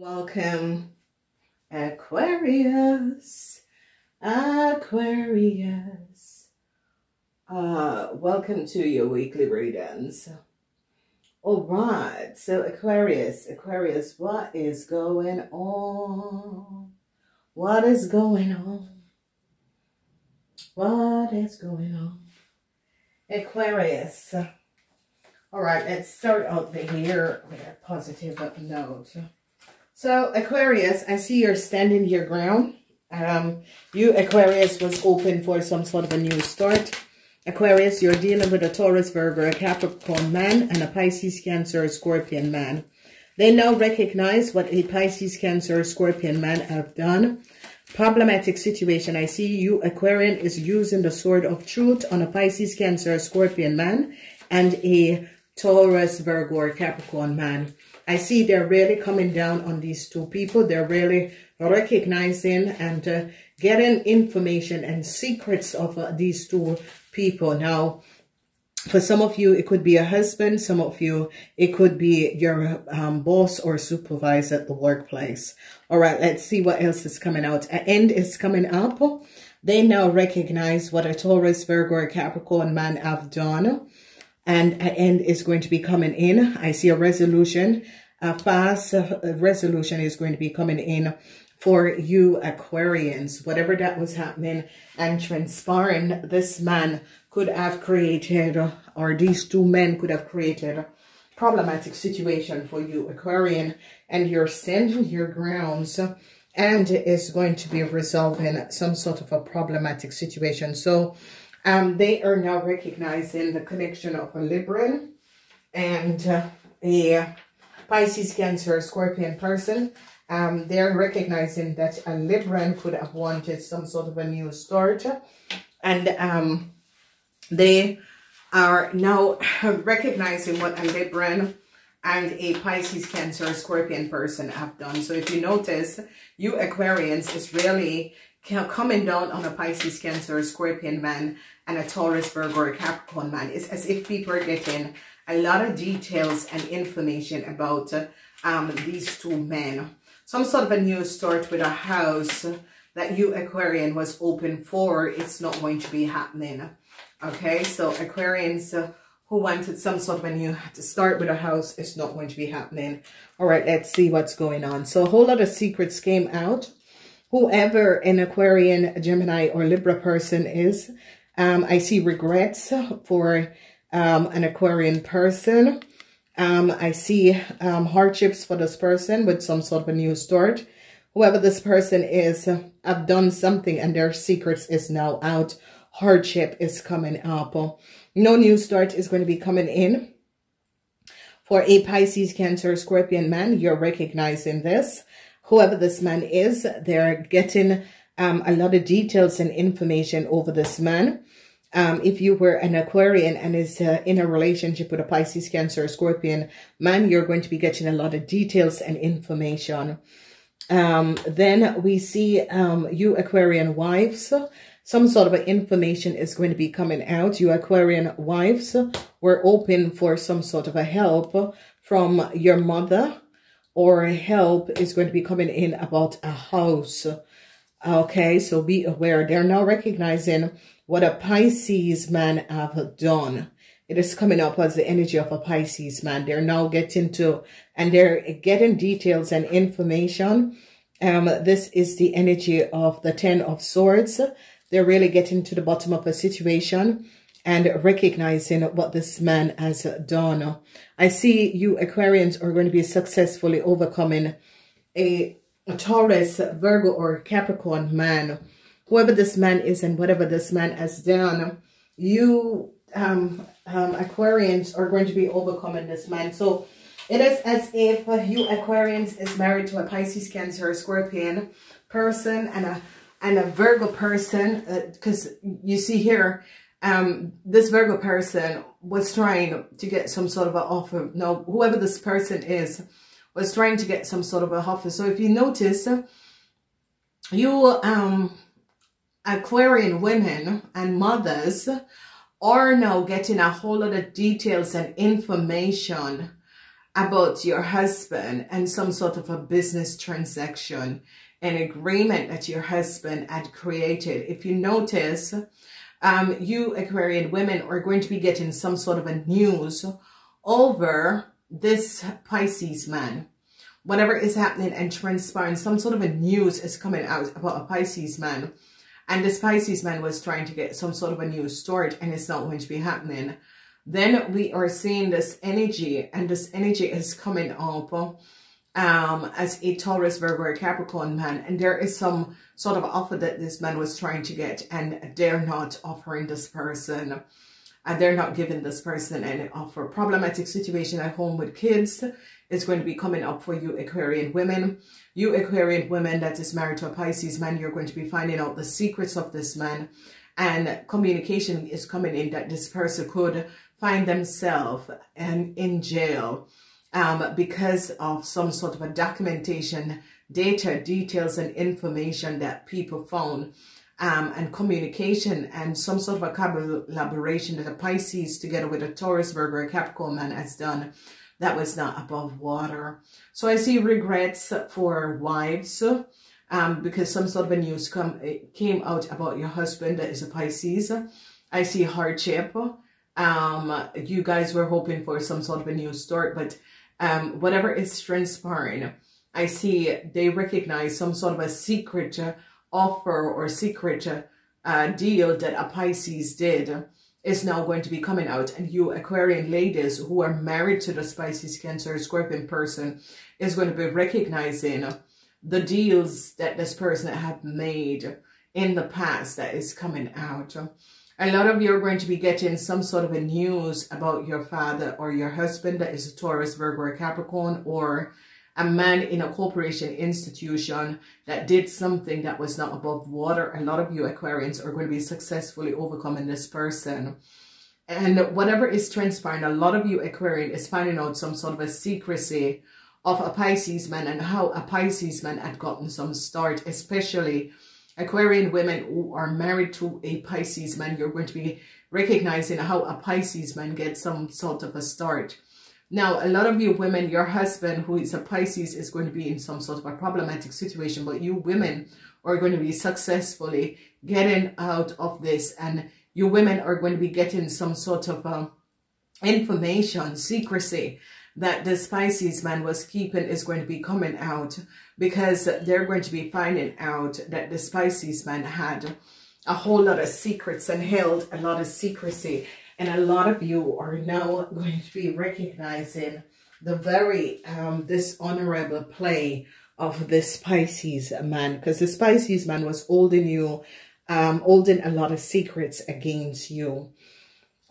Welcome, Aquarius, Aquarius. Uh, welcome to your weekly readings. All right, so Aquarius, Aquarius, what is going on? What is going on? What is going on? Aquarius. All right, let's start out the year with a positive note. So Aquarius, I see you're standing your ground. Um, you Aquarius was open for some sort of a new start. Aquarius, you're dealing with a Taurus, Virgo, a Capricorn man, and a Pisces, Cancer, Scorpion man. They now recognize what a Pisces, Cancer, Scorpion man have done. Problematic situation. I see you, Aquarian, is using the sword of truth on a Pisces, Cancer, Scorpion man and a Taurus, Virgo, or Capricorn man. I see they're really coming down on these two people. They're really recognizing and uh, getting information and secrets of uh, these two people. Now, for some of you, it could be a husband. Some of you, it could be your um, boss or supervisor at the workplace. All right, let's see what else is coming out. An end is coming up. They now recognize what a Taurus, Virgo, or Capricorn man have done and an end is going to be coming in. I see a resolution, a fast uh, resolution is going to be coming in for you Aquarians. Whatever that was happening and transpiring, this man could have created, or these two men could have created problematic situation for you Aquarian and you're standing your grounds and is going to be resolving some sort of a problematic situation. So um, they are now recognizing the connection of a Libran and uh, a Pisces, Cancer, Scorpion person. Um, they're recognizing that a Libran could have wanted some sort of a new start. And um, they are now recognizing what a Libran and a Pisces, Cancer, Scorpion person have done. So if you notice, you Aquarians is really coming down on a Pisces, Cancer, Scorpion man and a Taurus, Virgo, or Capricorn man. It's as if people are getting a lot of details and information about um, these two men. Some sort of a new start with a house that you Aquarian was open for. It's not going to be happening. Okay, so Aquarians uh, who wanted some sort of a new to start with a house it's not going to be happening. All right, let's see what's going on. So a whole lot of secrets came out whoever an Aquarian, Gemini, or Libra person is. Um, I see regrets for um, an Aquarian person. Um, I see um, hardships for this person with some sort of a new start. Whoever this person is, I've done something and their secrets is now out. Hardship is coming up. No new start is going to be coming in. For a Pisces, Cancer, Scorpion man, you're recognizing this whoever this man is, they're getting um, a lot of details and information over this man. Um, if you were an Aquarian and is uh, in a relationship with a Pisces, Cancer, Scorpion man, you're going to be getting a lot of details and information. Um, then we see um, you Aquarian wives. Some sort of information is going to be coming out. You Aquarian wives were open for some sort of a help from your mother or help is going to be coming in about a house. Okay, so be aware. They're now recognizing what a Pisces man have done. It is coming up as the energy of a Pisces man. They're now getting to, and they're getting details and information. Um, this is the energy of the Ten of Swords. They're really getting to the bottom of a situation and recognizing what this man has done. I see you Aquarians are going to be successfully overcoming a, a Taurus, Virgo, or Capricorn man. Whoever this man is and whatever this man has done, you um, um, Aquarians are going to be overcoming this man. So it is as if you Aquarians is married to a Pisces, Cancer, Scorpion person and a and a Virgo person because uh, you see here um, this Virgo person was trying to get some sort of an offer. No, whoever this person is was trying to get some sort of a offer. So if you notice, you um, Aquarian women and mothers are now getting a whole lot of details and information about your husband and some sort of a business transaction, an agreement that your husband had created. If you notice, um, you Aquarian women are going to be getting some sort of a news over this Pisces man. Whatever is happening and transpiring, some sort of a news is coming out about a Pisces man. And this Pisces man was trying to get some sort of a news stored and it's not going to be happening. Then we are seeing this energy and this energy is coming up um, as a Taurus, Virgo, or Capricorn man. And there is some sort of offer that this man was trying to get and they're not offering this person and they're not giving this person any offer. Problematic situation at home with kids is going to be coming up for you Aquarian women. You Aquarian women that is married to a Pisces man, you're going to be finding out the secrets of this man and communication is coming in that this person could find themselves and in jail um, because of some sort of a documentation, data, details, and information that people found um, and communication and some sort of a collaboration that a Pisces together with a Taurus, Virgo, or Capricorn man has done that was not above water. So I see regrets for wives um, because some sort of a news come, came out about your husband that is a Pisces. I see hardship. Um, you guys were hoping for some sort of a new start, but um, whatever is transpiring, I see they recognize some sort of a secret offer or secret uh, deal that a Pisces did is now going to be coming out. And you Aquarian ladies who are married to the Pisces, Cancer, Scorpion person is going to be recognizing the deals that this person have made in the past that is coming out. A lot of you are going to be getting some sort of a news about your father or your husband that is a Taurus, Virgo, or Capricorn, or a man in a corporation institution that did something that was not above water. A lot of you Aquarians are going to be successfully overcoming this person. And whatever is transpiring, a lot of you Aquarian is finding out some sort of a secrecy of a Pisces man and how a Pisces man had gotten some start, especially Aquarian women who are married to a Pisces man, you're going to be recognizing how a Pisces man gets some sort of a start. Now, a lot of you women, your husband who is a Pisces is going to be in some sort of a problematic situation, but you women are going to be successfully getting out of this and you women are going to be getting some sort of um, information, secrecy that the Pisces man was keeping is going to be coming out because they're going to be finding out that the Pisces man had a whole lot of secrets and held a lot of secrecy. And a lot of you are now going to be recognizing the very um, dishonorable play of this Pisces man because the Pisces man was holding you, um, holding a lot of secrets against you.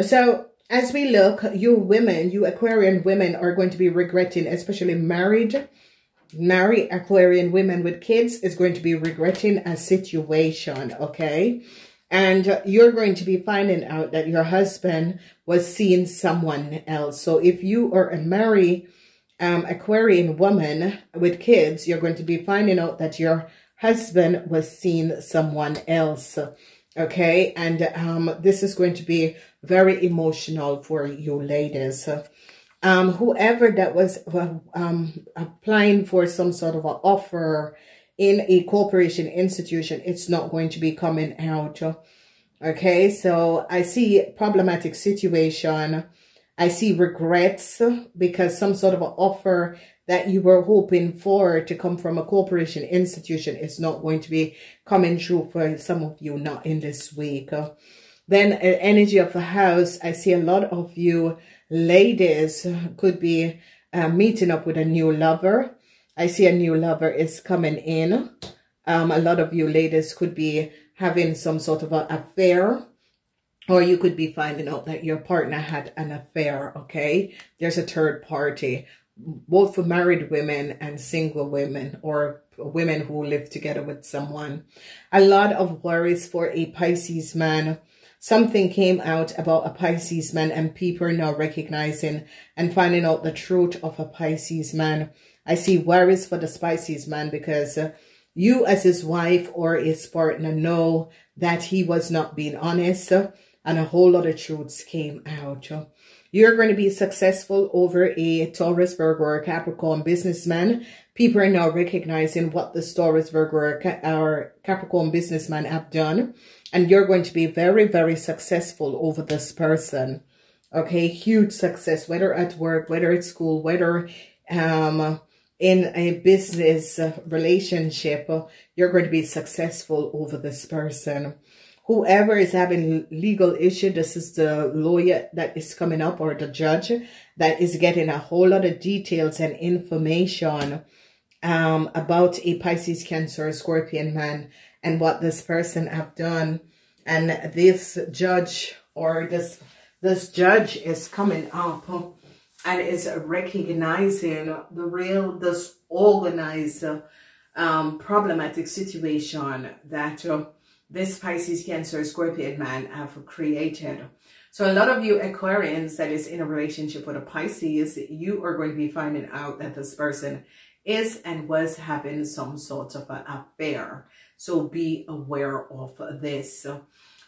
So as we look, you women, you Aquarian women are going to be regretting, especially married, married Aquarian women with kids is going to be regretting a situation, okay? And you're going to be finding out that your husband was seeing someone else. So if you are a married um, Aquarian woman with kids, you're going to be finding out that your husband was seeing someone else okay and um this is going to be very emotional for you ladies. Um whoever that was um applying for some sort of an offer in a corporation institution it's not going to be coming out. Okay so i see problematic situation. I see regrets because some sort of an offer that you were hoping for to come from a corporation institution is not going to be coming true for some of you not in this week. Then uh, energy of the house, I see a lot of you ladies could be uh, meeting up with a new lover. I see a new lover is coming in. Um, a lot of you ladies could be having some sort of an affair or you could be finding out that your partner had an affair, okay? There's a third party both for married women and single women or women who live together with someone. A lot of worries for a Pisces man. Something came out about a Pisces man and people are now recognizing and finding out the truth of a Pisces man. I see worries for the Pisces man because you as his wife or his partner know that he was not being honest and a whole lot of truths came out. You're going to be successful over a Taurus, Virgo, or Capricorn businessman. People are now recognizing what the Taurus, Virgo, or Capricorn businessman have done. And you're going to be very, very successful over this person. Okay, huge success, whether at work, whether at school, whether um, in a business relationship, you're going to be successful over this person whoever is having legal issue, this is the lawyer that is coming up or the judge that is getting a whole lot of details and information um, about a Pisces, Cancer, Scorpion man and what this person have done. And this judge or this this judge is coming up and is recognizing the real, this organized, um, problematic situation that uh, this Pisces, Cancer, Scorpion man have created. So a lot of you Aquarians that is in a relationship with a Pisces, you are going to be finding out that this person is and was having some sort of an affair. So be aware of this.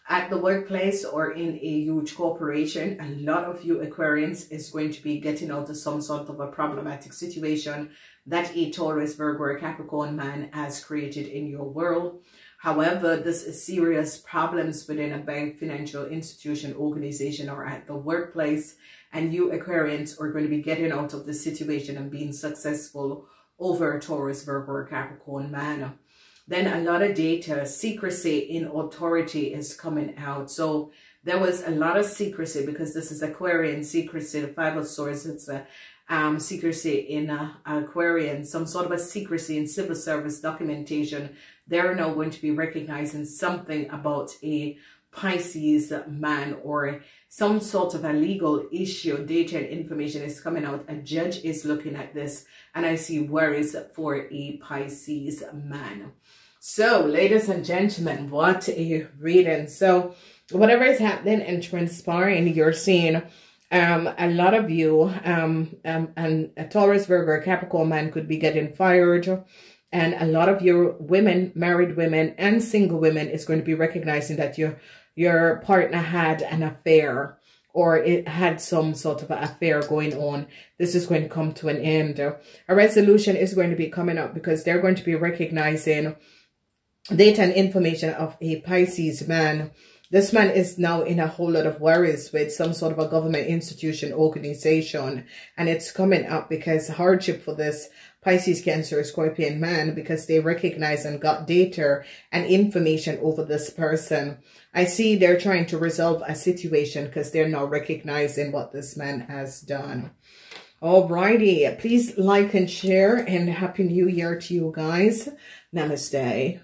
At the workplace or in a huge corporation, a lot of you Aquarians is going to be getting out of some sort of a problematic situation that a Taurus, Virgo, or Capricorn man has created in your world. However, this is serious problems within a bank, financial institution, organization, or at the workplace. And you Aquarians are going to be getting out of the situation and being successful over Taurus, Virgo, or Capricorn man. Then a lot of data, secrecy in authority is coming out. So there was a lot of secrecy because this is Aquarian secrecy, the five of swords. It's a um, secrecy in uh, Aquarian, some sort of a secrecy in civil service documentation. They're now going to be recognizing something about a Pisces man or some sort of a legal issue, data and information is coming out. A judge is looking at this and I see worries for a Pisces man. So, ladies and gentlemen, what a reading. So, whatever is happening and transpiring, you're seeing um, a lot of you, um, um, and a Taurus, Virgo, Capricorn man could be getting fired. And a lot of your women, married women and single women is going to be recognizing that your, your partner had an affair or it had some sort of affair going on. This is going to come to an end. A resolution is going to be coming up because they're going to be recognizing data and information of a Pisces man this man is now in a whole lot of worries with some sort of a government institution, organization, and it's coming up because hardship for this Pisces, Cancer, Scorpion man because they recognize and got data and information over this person. I see they're trying to resolve a situation because they're now recognizing what this man has done. Alrighty, please like and share and Happy New Year to you guys. Namaste.